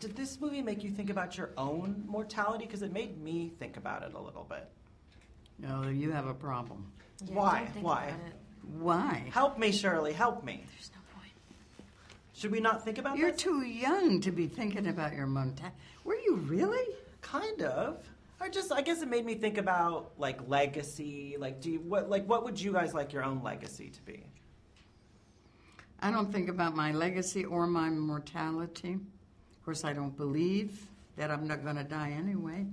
did this movie make you think about your own mortality? Because it made me think about it a little bit. No, you have a problem. Yeah, Why? don't think Why? about it. Why? Help me, Shirley. Help me. There's no point. Should we not think about You're this? too young to be thinking about your mortality. Were you really? Kind of. I just, I guess it made me think about like legacy. Like, do you what, like, what would you guys like your own legacy to be? I don't think about my legacy or my mortality. Of course, I don't believe that I'm not going to die anyway.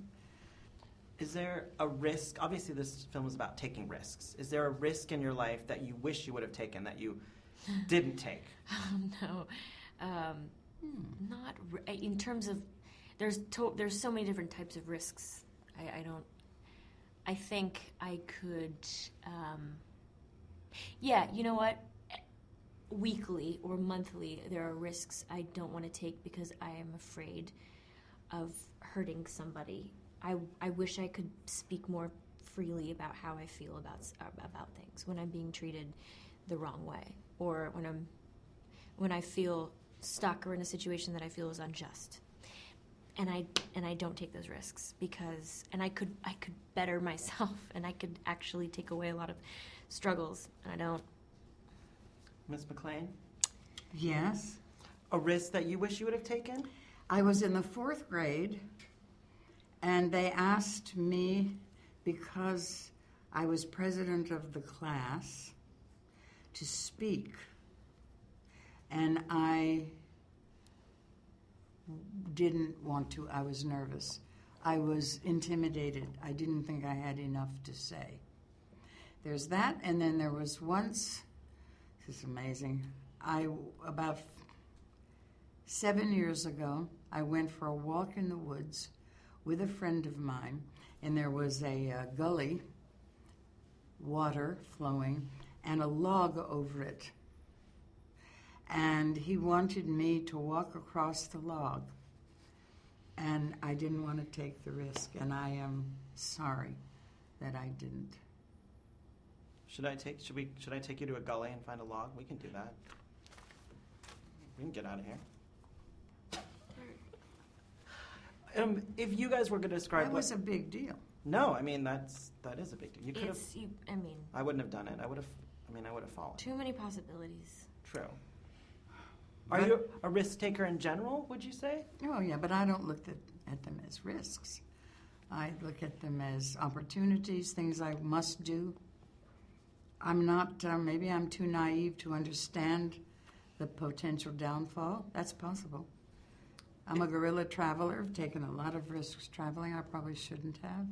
Is there a risk? Obviously, this film is about taking risks. Is there a risk in your life that you wish you would have taken that you didn't take? Oh no, um, not ri- in terms of there's to, there's so many different types of risks. I, I don't. I think I could. Um, yeah, you know what? Weekly or monthly, there are risks I don't want to take because I am afraid of hurting somebody. I, I wish I could speak more freely about how I feel about about things when I'm being treated the wrong way or when I'm when I feel stuck or in a situation that I feel is unjust. And I and I don't take those risks because and I could I could better myself and I could actually take away a lot of struggles and I don't. Miss MacLaine, Yes. a risk that you wish you would have taken? I was in the fourth grade, and they asked me, because I was president of the class, to speak. And I didn't want to, I was nervous. I was intimidated. I didn't think I had enough to say. There's that, and then there was once, this is amazing. I, about Seven years ago, I went for a walk in the woods with a friend of mine, and there was a uh, gully, water flowing, and a log over it. And he wanted me to walk across the log, and I didn't want to take the risk, and I am sorry that I didn't. Should I take? Should we? Should I take you to a gully and find a log? We can do that. We can get out of here. Um, if you guys were going to describe That what, was a big deal. no, I mean that's that is a big deal. You could have. It's you, I mean, I wouldn't have done it. I would have. I mean, I would have fallen. too many possibilities. True. Are But- you a risk taker in general? Would you say? Oh, yeah, but I don't look at, at them as risks. I look at them as opportunities, things I must do. I'm not, uh, maybe I'm too naive to understand the potential downfall. That's possible. I'm a guerrilla traveler, I've taken a lot of risks traveling I probably shouldn't have.